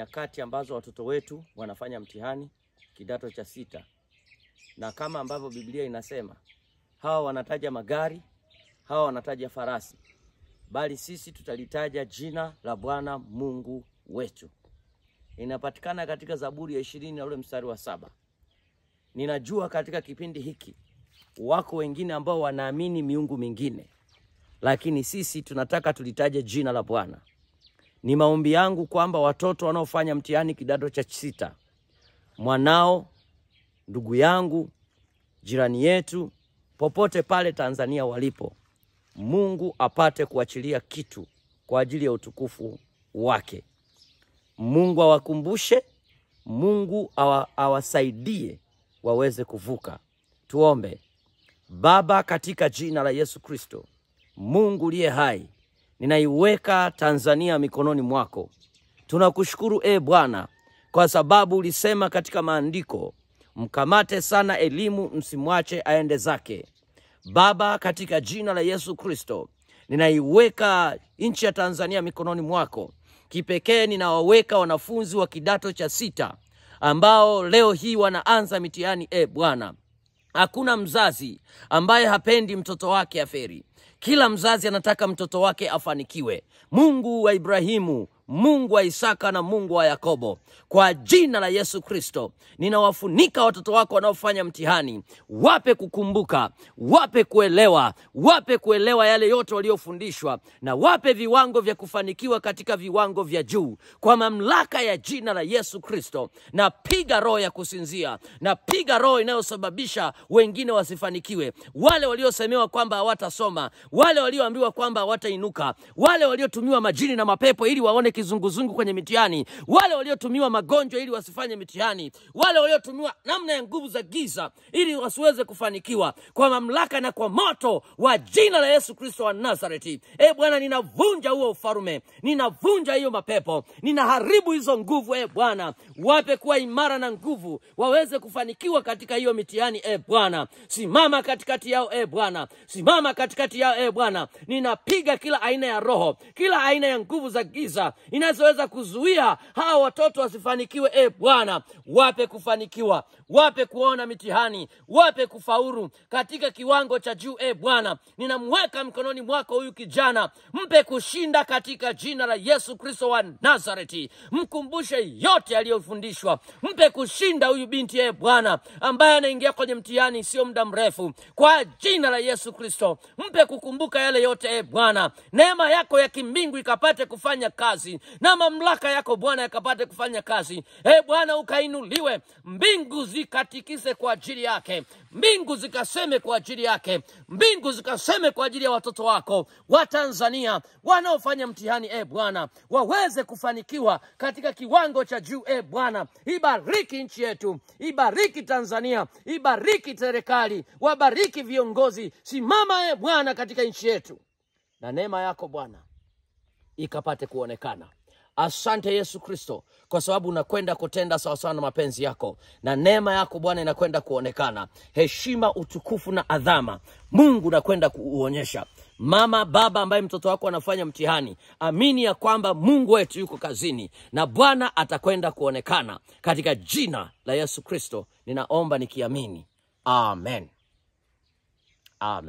nyakati ambazo watoto wetu wanafanya mtihani kidato cha sita, na kama ambavyo Biblia inasema hawa wanataja magari, hawa wanataja farasi, bali sisi tutalitaja jina la Bwana Mungu wetu. Inapatikana katika Zaburi ya ishirini na ule mstari wa saba. Ninajua katika kipindi hiki wako wengine ambao wanaamini miungu mingine, lakini sisi tunataka tulitaje jina la Bwana. Ni maombi yangu kwamba watoto wanaofanya mtihani kidato cha sita, mwanao, ndugu yangu, jirani yetu, popote pale Tanzania walipo, Mungu apate kuachilia kitu kwa ajili ya utukufu wake. Mungu awakumbushe, Mungu awa, awasaidie waweze kuvuka. Tuombe. Baba, katika jina la Yesu Kristo, Mungu liye hai, ninaiweka Tanzania mikononi mwako. Tunakushukuru e Bwana, kwa sababu ulisema katika maandiko, mkamate sana elimu, msimwache aende zake. Baba, katika jina la Yesu Kristo, ninaiweka nchi ya Tanzania mikononi mwako. Kipekee ninawaweka wanafunzi wa kidato cha sita ambao leo hii wanaanza mitihani. E Bwana, hakuna mzazi ambaye hapendi mtoto wake aferi. Kila mzazi anataka mtoto wake afanikiwe. Mungu wa Ibrahimu, Mungu wa Isaka na Mungu wa Yakobo, kwa jina la Yesu Kristo, ninawafunika watoto wako wanaofanya mtihani. Wape kukumbuka, wape kuelewa, wape kuelewa yale yote waliofundishwa, na wape viwango vya kufanikiwa katika viwango vya juu, kwa mamlaka ya jina la Yesu Kristo. Na piga roho ya kusinzia, na piga roho inayosababisha wengine wasifanikiwe, wale waliosemewa kwamba hawatasoma, wale walioambiwa kwamba hawatainuka, wale waliotumiwa majini na mapepo ili waone kizunguzungu kwenye mitihani, wale waliotumiwa magonjwa ili wasifanye mitihani, wale waliotumiwa namna ya nguvu za giza ili wasiweze kufanikiwa, kwa mamlaka na kwa moto wa jina la Yesu Kristo wa Nazareti. E Bwana, ninavunja huo ufalume, ninavunja hiyo mapepo, ninaharibu hizo nguvu. E Bwana, wape kuwa imara na nguvu, waweze kufanikiwa katika hiyo mitihani. E Bwana, simama katikati yao. E Bwana, simama katikati yao. E Bwana, ninapiga kila aina ya roho, kila aina ya nguvu za giza inazoweza kuzuia hawa watoto wasifanikiwe. E Bwana, wape kufanikiwa, wape kuona mitihani, wape kufaulu katika kiwango cha juu. E Bwana, ninamweka mkononi mwako huyu kijana, mpe kushinda katika jina la Yesu Kristo wa Nazareti. Mkumbushe yote aliyofundishwa, mpe kushinda huyu binti, e Bwana, ambaye anaingia kwenye mtihani sio muda mrefu, kwa jina la Yesu Kristo, mpe kukumbuka yale yote. E Bwana, neema yako ya kimbingu ikapate kufanya na mamlaka yako Bwana yakapate kufanya kazi. E Bwana, ukainuliwe, mbingu zikatikise kwa ajili yake, mbingu zikaseme kwa ajili yake, mbingu zikaseme kwa ajili ya watoto wako wa Tanzania wanaofanya mtihani. E Bwana, waweze kufanikiwa katika kiwango cha juu. E Bwana, ibariki nchi yetu, ibariki Tanzania, ibariki serikali, wabariki viongozi. Simama e Bwana katika nchi yetu, na neema yako Bwana ikapate kuonekana. Asante Yesu Kristo, kwa sababu unakwenda kutenda sawasawa na mapenzi yako, na neema yako Bwana inakwenda kuonekana. Heshima, utukufu na adhama, Mungu unakwenda kuuonyesha. Mama, baba ambaye mtoto wako anafanya mtihani, amini ya kwamba Mungu wetu yuko kazini na Bwana atakwenda kuonekana katika jina la Yesu Kristo. Ninaomba nikiamini, amen, amen.